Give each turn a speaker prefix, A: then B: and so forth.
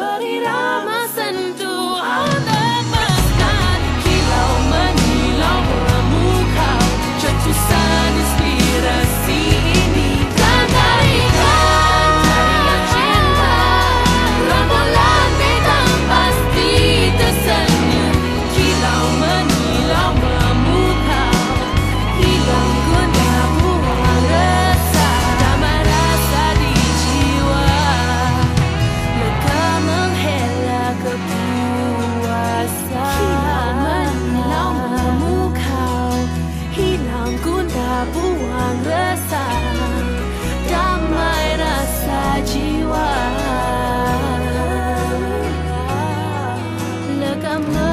A: but it all I'm not.